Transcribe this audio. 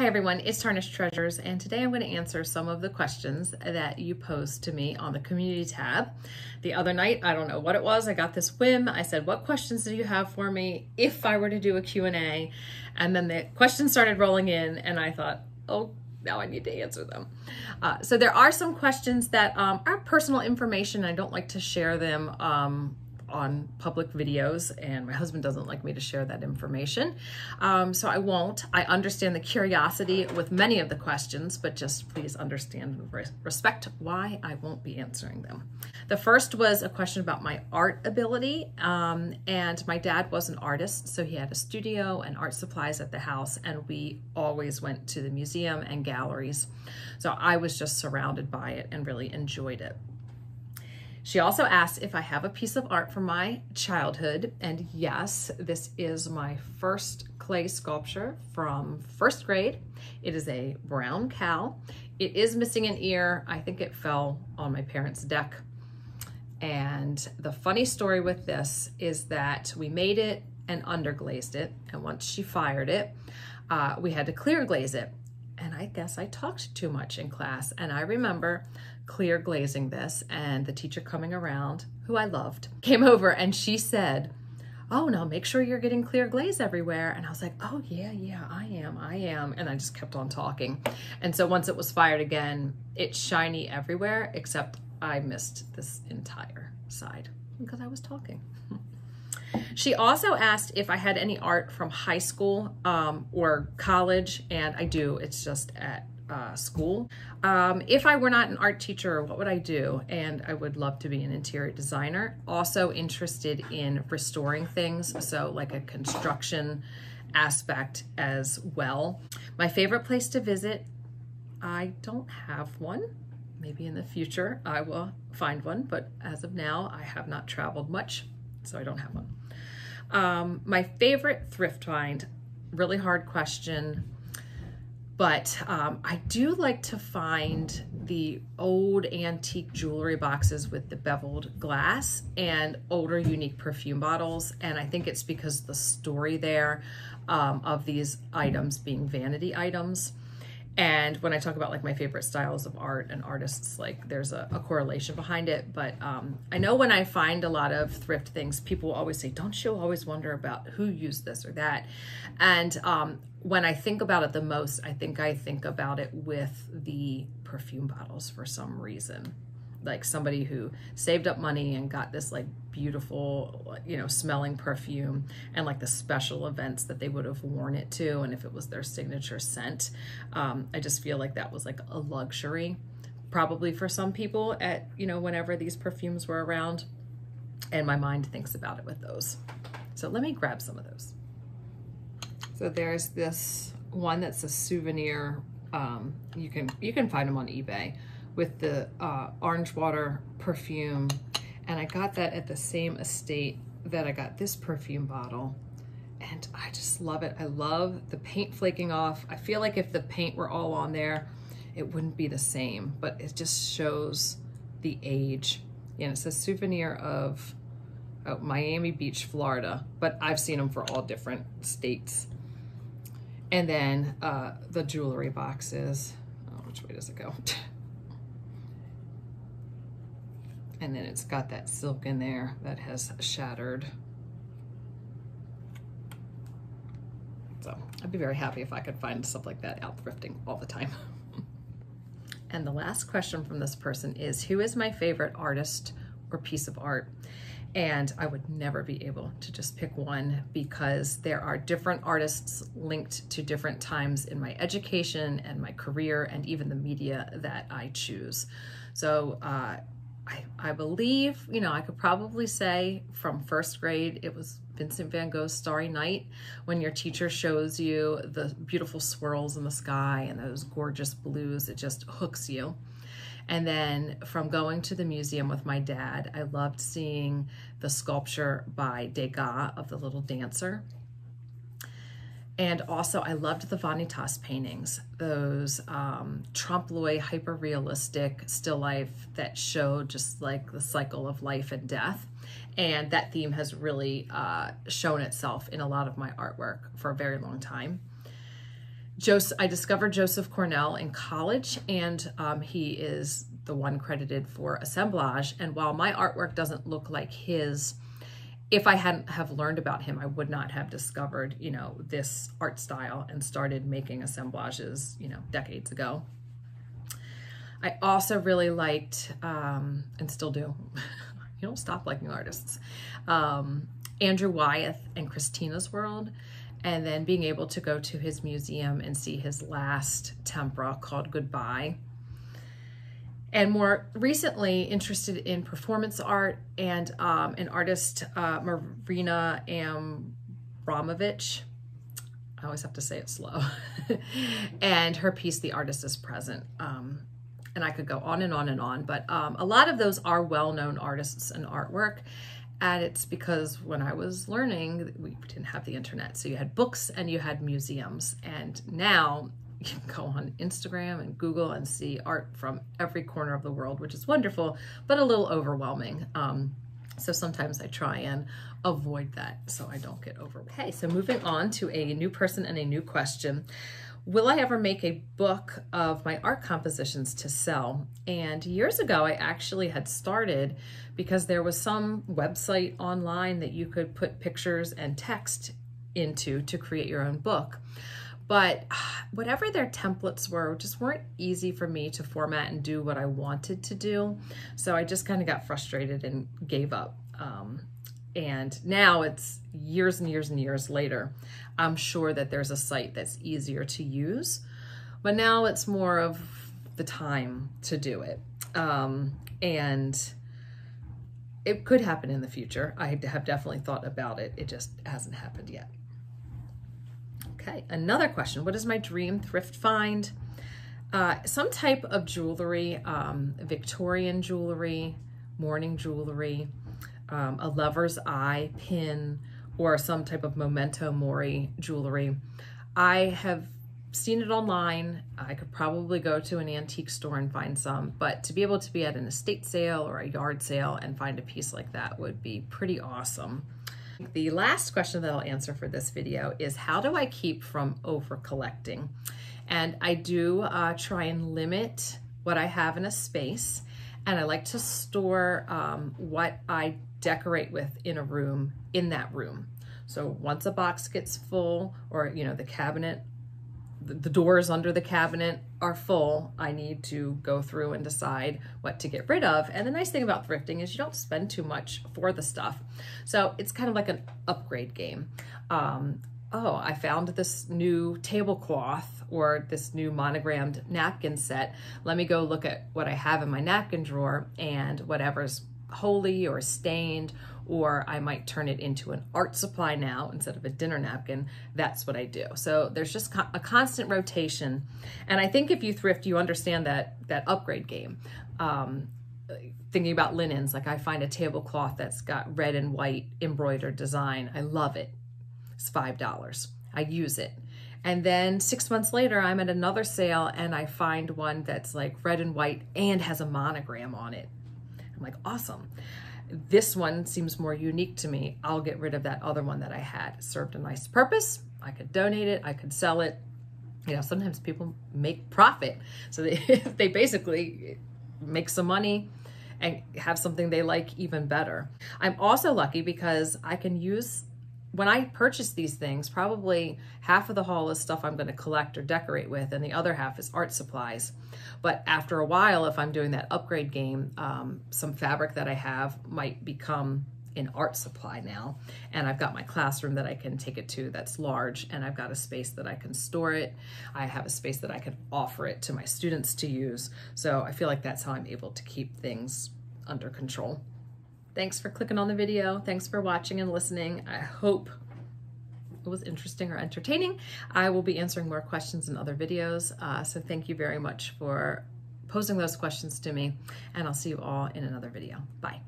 Hi everyone, it's Tarnished Treasures and today I'm going to answer some of the questions that you posed to me on the community tab. The other night, I don't know what it was, I got this whim. I said, what questions do you have for me if I were to do a Q&A? And then the questions started rolling in and I thought, oh, now I need to answer them. Uh, so there are some questions that um, are personal information. I don't like to share them um, on public videos and my husband doesn't like me to share that information. Um, so I won't. I understand the curiosity with many of the questions, but just please understand and respect why I won't be answering them. The first was a question about my art ability. Um, and my dad was an artist, so he had a studio and art supplies at the house and we always went to the museum and galleries. So I was just surrounded by it and really enjoyed it. She also asks if I have a piece of art from my childhood, and yes, this is my first clay sculpture from first grade. It is a brown cow. It is missing an ear. I think it fell on my parents' deck. And the funny story with this is that we made it and underglazed it, and once she fired it, uh, we had to clear glaze it. And I guess I talked too much in class, and I remember clear glazing this and the teacher coming around, who I loved, came over and she said, oh, now make sure you're getting clear glaze everywhere. And I was like, oh yeah, yeah, I am, I am. And I just kept on talking. And so once it was fired again, it's shiny everywhere, except I missed this entire side because I was talking. She also asked if I had any art from high school um, or college, and I do. It's just at uh, school. Um, if I were not an art teacher, what would I do? And I would love to be an interior designer. Also interested in restoring things, so like a construction aspect as well. My favorite place to visit, I don't have one. Maybe in the future I will find one, but as of now, I have not traveled much, so I don't have one. Um, my favorite thrift find, really hard question. But um, I do like to find the old antique jewelry boxes with the beveled glass and older unique perfume bottles. And I think it's because the story there um, of these items being vanity items. And when I talk about like my favorite styles of art and artists, like there's a, a correlation behind it. But um, I know when I find a lot of thrift things, people always say, don't you always wonder about who used this or that? And um, when I think about it the most, I think I think about it with the perfume bottles for some reason. Like somebody who saved up money and got this like beautiful, you know, smelling perfume and like the special events that they would have worn it to. And if it was their signature scent, um, I just feel like that was like a luxury probably for some people at, you know, whenever these perfumes were around. And my mind thinks about it with those. So let me grab some of those. So there's this one that's a souvenir. Um, you can you can find them on eBay with the uh, orange water perfume. And I got that at the same estate that I got this perfume bottle. And I just love it. I love the paint flaking off. I feel like if the paint were all on there, it wouldn't be the same, but it just shows the age. And it's a souvenir of oh, Miami Beach, Florida, but I've seen them for all different states. And then uh, the jewelry boxes. Oh, which way does it go? and then it's got that silk in there that has shattered. So I'd be very happy if I could find stuff like that out thrifting all the time. and the last question from this person is, who is my favorite artist or piece of art? And I would never be able to just pick one because there are different artists linked to different times in my education and my career and even the media that I choose. So uh, I, I believe, you know, I could probably say from first grade, it was Vincent van Gogh's Starry Night when your teacher shows you the beautiful swirls in the sky and those gorgeous blues, it just hooks you. And then from going to the museum with my dad, I loved seeing the sculpture by Degas of the little dancer. And also I loved the Vanitas paintings, those um, trompe-l'oeil hyper-realistic still life that show just like the cycle of life and death. And that theme has really uh, shown itself in a lot of my artwork for a very long time. Joseph, I discovered Joseph Cornell in college, and um, he is the one credited for assemblage. And while my artwork doesn't look like his, if I hadn't have learned about him, I would not have discovered, you know, this art style and started making assemblages, you know, decades ago. I also really liked, um, and still do, you don't stop liking artists, um, Andrew Wyeth and Christina's World, and then being able to go to his museum and see his last tempera called Goodbye. And more recently, interested in performance art and um, an artist, uh, Marina Abramovich. I always have to say it slow. and her piece, The Artist is Present. Um, and I could go on and on and on, but um, a lot of those are well-known artists and artwork. And it's because when I was learning, we didn't have the internet. So you had books and you had museums. And now you can go on Instagram and Google and see art from every corner of the world, which is wonderful, but a little overwhelming. Um, so sometimes I try and avoid that so I don't get overwhelmed. Okay, so moving on to a new person and a new question. Will I ever make a book of my art compositions to sell? And years ago, I actually had started because there was some website online that you could put pictures and text into to create your own book. But whatever their templates were just weren't easy for me to format and do what I wanted to do. So I just kind of got frustrated and gave up. Um, and now it's years and years and years later. I'm sure that there's a site that's easier to use, but now it's more of the time to do it. Um, and it could happen in the future. I have definitely thought about it. It just hasn't happened yet. Okay, another question. What is my dream thrift find? Uh, some type of jewelry, um, Victorian jewelry, mourning jewelry, um, a lover's eye pin or some type of memento mori jewelry. I have seen it online. I could probably go to an antique store and find some, but to be able to be at an estate sale or a yard sale and find a piece like that would be pretty awesome. The last question that I'll answer for this video is how do I keep from over collecting? And I do uh, try and limit what I have in a space and I like to store um, what I decorate with in a room in that room. So once a box gets full or, you know, the cabinet, the doors under the cabinet are full, I need to go through and decide what to get rid of. And the nice thing about thrifting is you don't spend too much for the stuff. So it's kind of like an upgrade game. Um, oh, I found this new tablecloth or this new monogrammed napkin set. Let me go look at what I have in my napkin drawer and whatever's holey or stained, or I might turn it into an art supply now instead of a dinner napkin. That's what I do. So there's just a constant rotation. And I think if you thrift, you understand that, that upgrade game. Um, thinking about linens, like I find a tablecloth that's got red and white embroidered design. I love it. It's $5. I use it. And then six months later, I'm at another sale and I find one that's like red and white and has a monogram on it. I'm like, awesome. This one seems more unique to me. I'll get rid of that other one that I had. It served a nice purpose. I could donate it. I could sell it. You know, sometimes people make profit. So they, they basically make some money and have something they like even better. I'm also lucky because I can use when I purchase these things, probably half of the haul is stuff I'm going to collect or decorate with, and the other half is art supplies. But after a while, if I'm doing that upgrade game, um, some fabric that I have might become an art supply now. And I've got my classroom that I can take it to that's large, and I've got a space that I can store it. I have a space that I can offer it to my students to use. So I feel like that's how I'm able to keep things under control. Thanks for clicking on the video. Thanks for watching and listening. I hope it was interesting or entertaining. I will be answering more questions in other videos. Uh, so thank you very much for posing those questions to me and I'll see you all in another video. Bye.